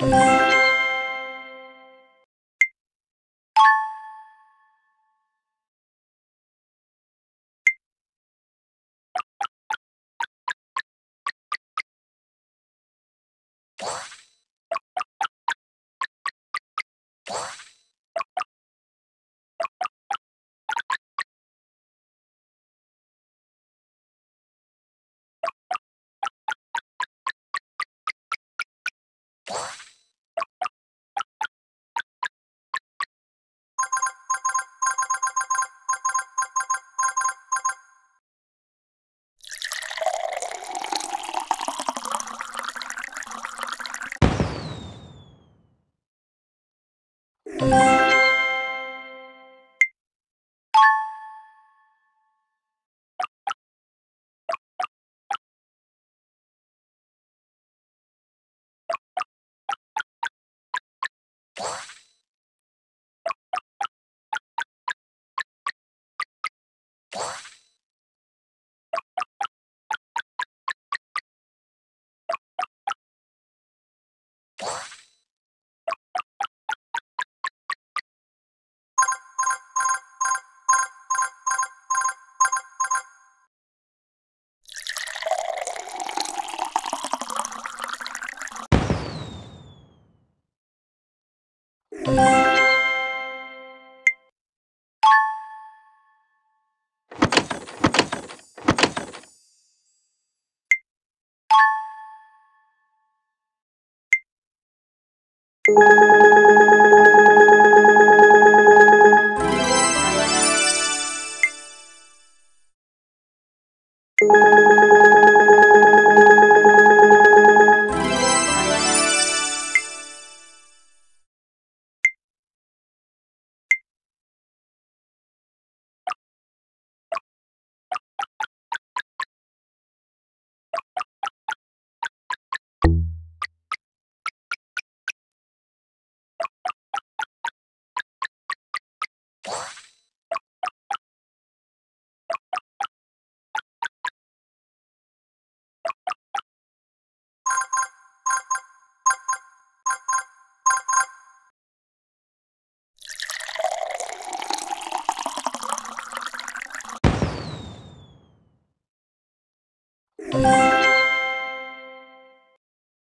Oh. What? Thank you Bye.